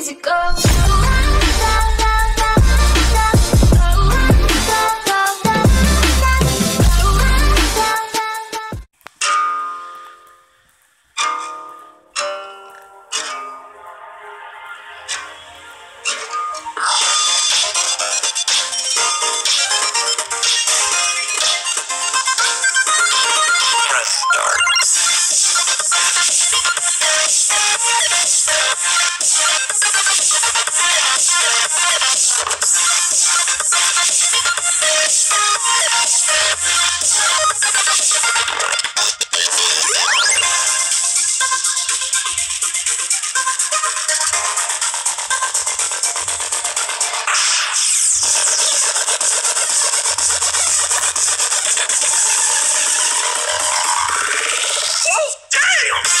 easy go. Oh, damn!